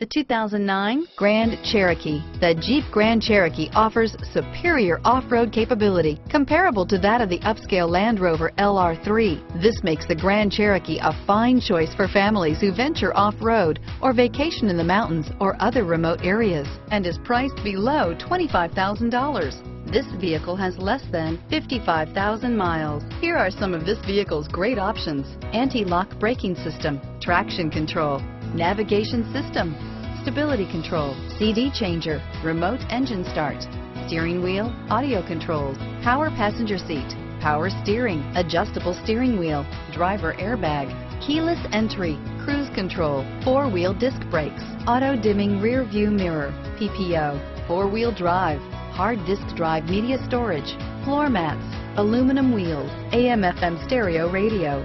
The 2009 Grand Cherokee. The Jeep Grand Cherokee offers superior off-road capability comparable to that of the upscale Land Rover LR3. This makes the Grand Cherokee a fine choice for families who venture off-road or vacation in the mountains or other remote areas and is priced below $25,000. This vehicle has less than 55,000 miles. Here are some of this vehicle's great options. Anti-lock braking system, traction control, navigation system, stability control, CD changer, remote engine start, steering wheel, audio controls, power passenger seat, power steering, adjustable steering wheel, driver airbag, keyless entry, cruise control, four-wheel disc brakes, auto-dimming rear view mirror, PPO, four-wheel drive, hard disk drive media storage, floor mats, aluminum wheels, AM FM stereo radio.